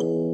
you